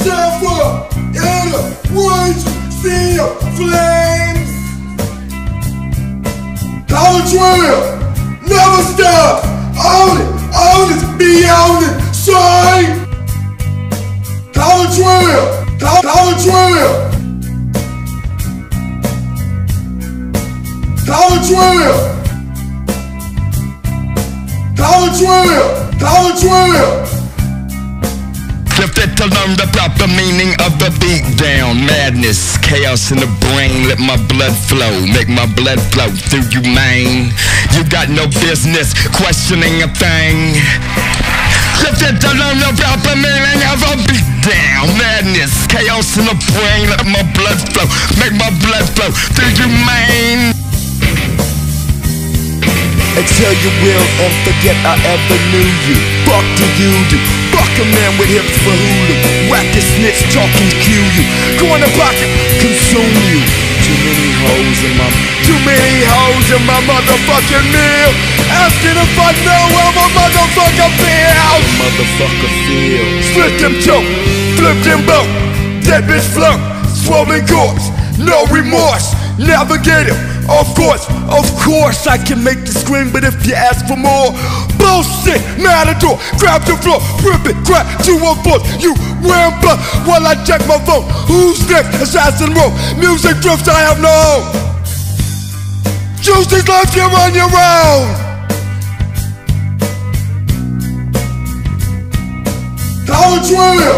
For in the woods, see of flames. Dollar Trail, never stop. Own it, own it, be on it, son. Dollar Trail, Dollar Dollar Trail. Dollar Trail. Dollar Trail, Dollar Trail. Lifted to learn the proper meaning of the beat down. Madness, chaos in the brain. Let my blood flow, make my blood flow through you, man. You got no business questioning a thing. Lifted to learn the proper meaning of a beat down. Madness, chaos in the brain. Let my blood flow, make my blood flow through you, man. Until you will and forget I ever knew you. Fuck do you do? Fuck a man with hips for Hulu. Whack a snitch talking cue you. Go in the pocket, consume you. Too many hoes in my Too many hoes in my motherfucking meal. Asking if I know how my motherfucker feels. Motherfucker feels. Split them choke, flip them boat. Dead bitch flunk, swollen corpse. No remorse, navigate him. Of course, of course I can make you scream, but if you ask for more, bullshit, matador, grab the floor, rip it, grab two one four, you ramble while I check my phone. Who's next? Assassin Row, music drifts I have known. Choose these you're on your own. Dollar Trail,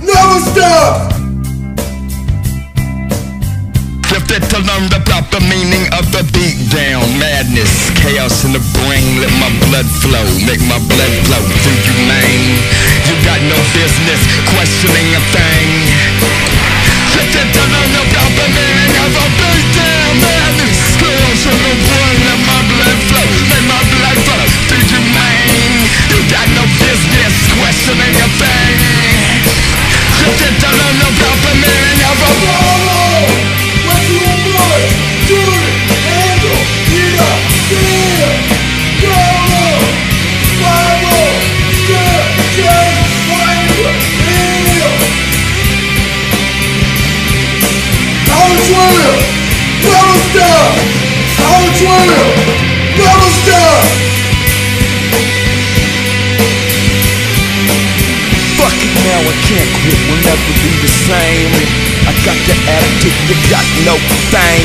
never stop. To learn the meaning of the beat down. Madness, chaos in the brain. Let my blood flow, make my blood flow through you, man. You got no business questioning can't quit, we'll never be the same. I got the attitude, you got no thing.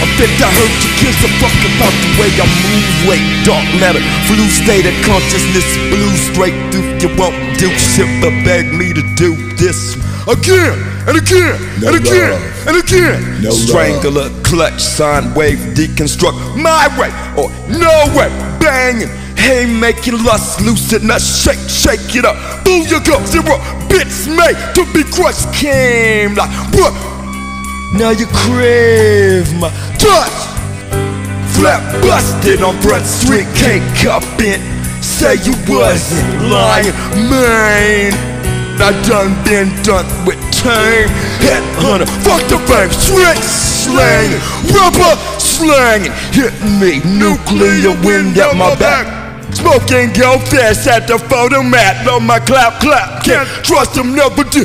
I'm fit to hurt you, gives a fuck about the way I move. Wait, dark matter, flu state of consciousness, blue straight through. You won't do shit but beg me to do this again and again No and again love. and again. No Strangler, clutch, sine wave, deconstruct my way or no way. Banging, hey, making lust, loosen us, shake, shake it up. Booyah, zero bits made to be crushed. Came like, what? Now you crave my touch. Flat busted on Front Street, can't cup it. Say you wasn't lying, man. I done been done with time. Headhunter, fuck the fame, switch slanging, rubber slanging, hitting me, nuclear wind at my back. Smoking go fast at the photo mat, on my clap clap. Can't trust them, never do.